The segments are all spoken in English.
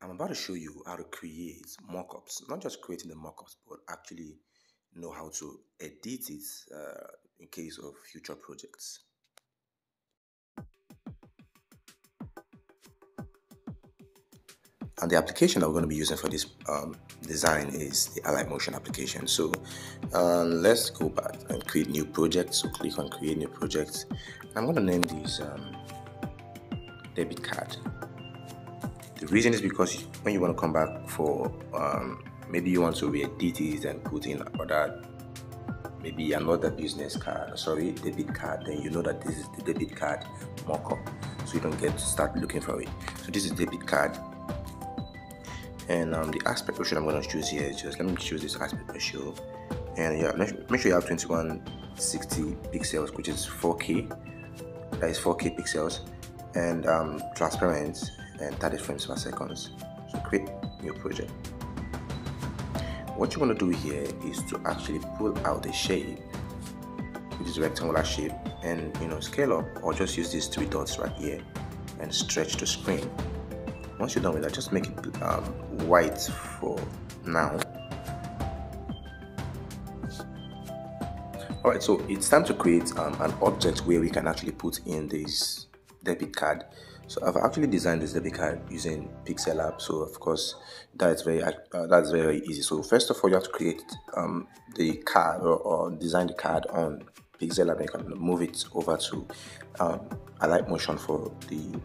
I'm about to show you how to create mockups, not just creating the mockups, but actually know how to edit it uh, in case of future projects. And the application that we're going to be using for this um, design is the Alight Motion application. So um, let's go back and create new project. So click on create new project. I'm going to name this um, debit card. The reason is because when you want to come back for um, maybe you want to re-edit it and put in other maybe another business card sorry debit card then you know that this is the debit card mockup. So you don't get to start looking for it. So this is debit card. And um, the aspect ratio I'm going to choose here is just let me choose this aspect ratio. And yeah make sure you have 2160 pixels which is 4k that is 4k pixels. And um, transparent and 30 frames per second so create new project. What you want to do here is to actually pull out the shape which is rectangular shape and you know scale up or just use these three dots right here and stretch the screen. Once you're done with that just make it um, white for now. Alright so it's time to create um, an object where we can actually put in this debit card so I've actually designed this debit card using Pixellab. So of course that's very uh, that's very easy. So first of all, you have to create um, the card or, or, design the card on Pixellab. And you can move it over to um, Alight Motion for the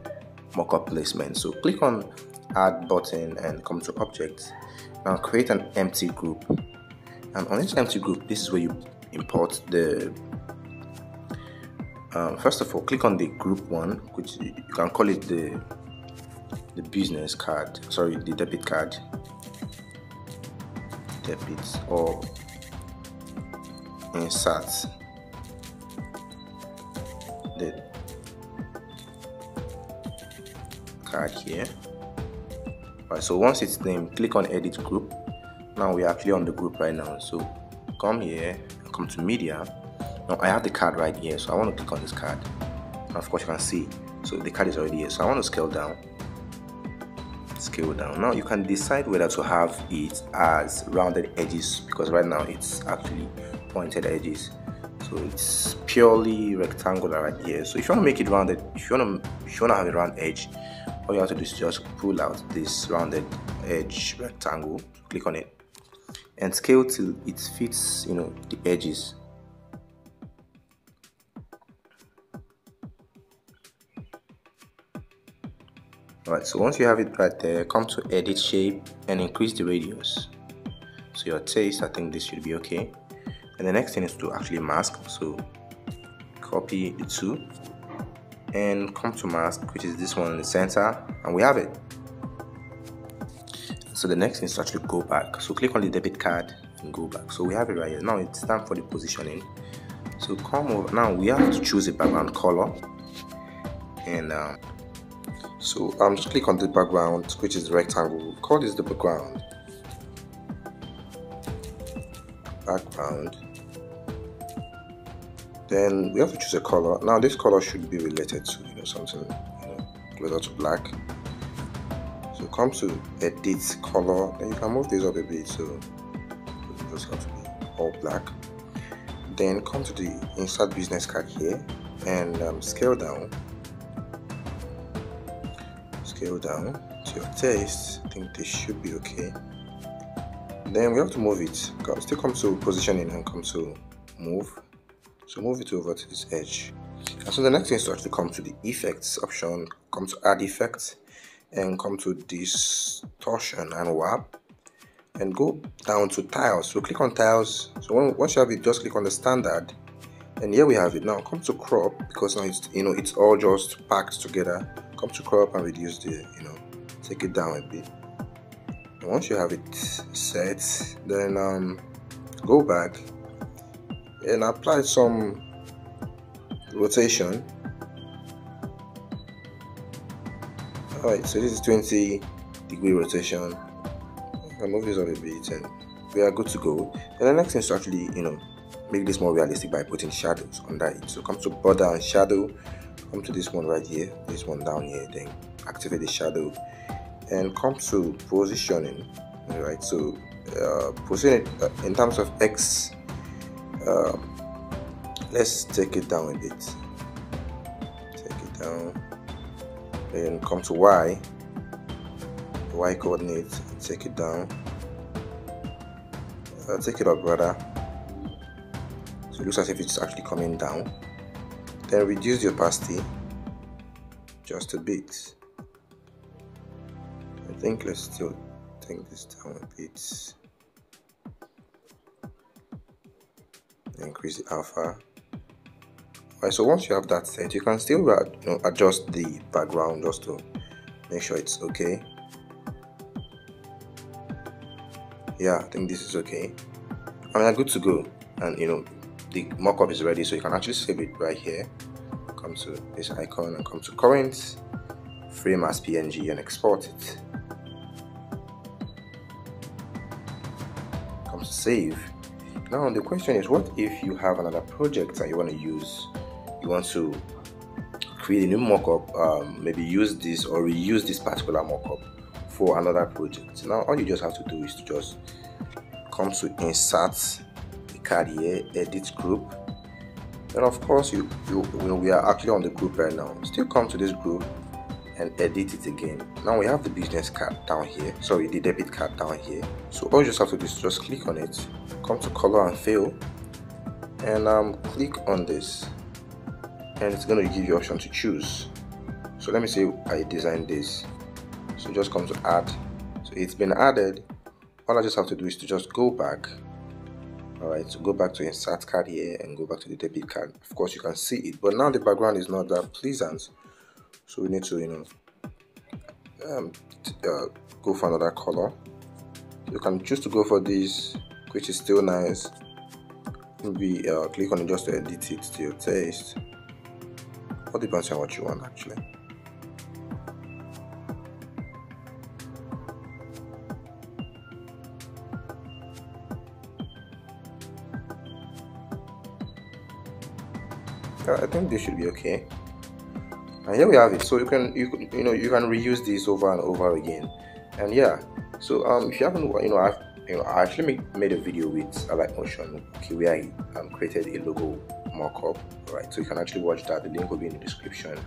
mockup placement. So click on Add button and come to Objects. Now create an empty group. And on this empty group, this is where you import the um, first of all click on the group one which you can call it the the business card sorry the debit card. Debit or insert. The card here. Right so once it's named click on edit group. Now we're actually on the group right now. So come here come to media now I have the card right here, so I want to click on this card. And of course you can see, so the card is already here. So I want to scale down. Scale down. Now you can decide whether to have it as rounded edges because right now it's actually pointed edges. So it's purely rectangular right here. So if you want to make it rounded, if you want to, if you want to have a round edge, all you have to do is just pull out this rounded edge rectangle, click on it, and scale till it fits, you know, the edges Alright, so once you have it right there, come to edit shape and increase the radius. So your taste, I think this should be okay. And the next thing is to actually mask. So copy the two and come to mask, which is this one in the center, and we have it. So the next thing is to actually go back. So click on the debit card and go back. So we have it right here. Now it's time for the positioning. So come over. Now we have to choose a background color and uh, so um, just click on the background which is the rectangle. Call this the background. Background. Then we have to choose a color. Now this color should be related to you know something you know closer to black. So come to edit color. Then you can move this up a bit so it doesn't have to be all black. Then come to the insert business card here and um, scale down scale down to your taste. I think this should be okay. Then we have to move it. Still come to positioning and come to move. So move it over to this edge. And so the next thing is to actually come to the effects option come to add effects and come to distortion and warp and go down to tiles. So click on tiles. So when, once you have it just click on the standard and here we have it. Now come to crop because now it's you know it's all just packed together come to crop and reduce the you know take it down a bit. And once you have it set then um, go back and apply some rotation. Alright so this is 20 degree rotation. I move this up a bit and we are good to go. And the next thing is to actually you know make this more realistic by putting shadows under it. So come to border and shadow come to this one right here this one down here then activate the shadow. And come to positioning all right? So uh, position uh, in terms of x um, let's take it down a bit. Take it down. And come to y. Y coordinate take it down. Uh, take it up rather so it looks as if it's actually coming down then reduce the opacity just a bit. I think let's still take this down a bit. Increase the alpha. Right, so once you have that set you can still uh, you know, adjust the background just to make sure it's okay. Yeah I think this is okay. I mean I'm good to go. And you know the mockup is ready so you can actually save it right here come to this icon and come to current frame as png and export it. Come to save. Now the question is what if you have another project that you want to use? You want to create a new mockup um, maybe use this or reuse this particular mockup for another project. Now all you just have to do is to just come to insert the card here edit group and of course you, you, know, we are actually on the group right now. Still come to this group and edit it again. Now we have the business card down here. Sorry the debit card down here. So all you just have to do is just click on it come to color and fill and um, click on this. And it's going to give you option to choose. So let me say I designed this. So just come to add. So it's been added. All I just have to do is to just go back alright so go back to insert card here and go back to the debit card. Of course you can see it but now the background is not that pleasant. So we need to you know um, uh, go for another color. You can choose to go for this which is still nice. Maybe uh, click on it just to edit it to your taste. All depends on what you want actually I think this should be okay. And here we have it. So you can you you know you can reuse this over and over again. And yeah so um if you haven't you know I've you know I actually make, made a video with Alight Motion okay where I um, created a logo mockup right so you can actually watch that. The link will be in the description.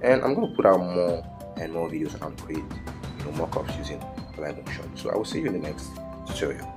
And I'm going to put out more and more videos and create you know mockups using Alight Motion. So I will see you in the next tutorial